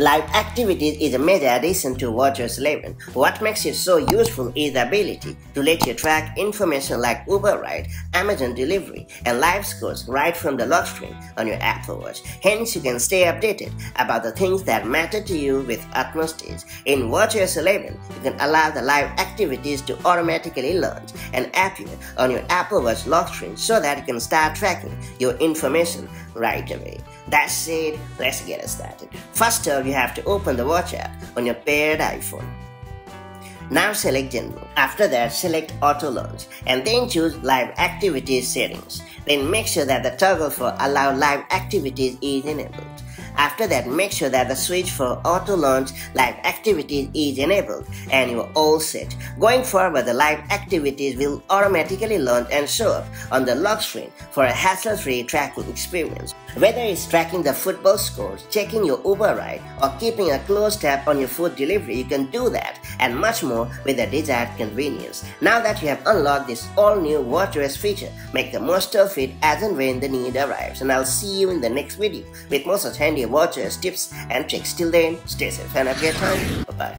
Live activities is a major addition to WatchOS 11. What makes it so useful is the ability to let you track information like Uber Ride, Amazon Delivery, and live scores right from the lock screen on your Apple Watch. Hence, you can stay updated about the things that matter to you with utmost ease. In WatchOS 11, you can allow the live activities to automatically launch and appear on your Apple Watch lock screen so that you can start tracking your information right away. That said, let's get started. First up, you have to open the watch app on your paired iPhone. Now select General. After that, select Auto Launch and then choose Live Activities Settings. Then make sure that the toggle for Allow Live Activities is enabled. After that, make sure that the switch for auto launch live activities is enabled and you're all set. Going forward, the live activities will automatically launch and show up on the lock screen for a hassle-free tracking experience. Whether it's tracking the football scores, checking your Uber ride, or keeping a close tab on your food delivery, you can do that and much more with the desired convenience. Now that you have unlocked this all-new WatchOS feature, make the most of it as and when the need arrives. And I'll see you in the next video with more such handy WatchOS tips and tricks. Till then, stay safe and have a great time. Bye-bye.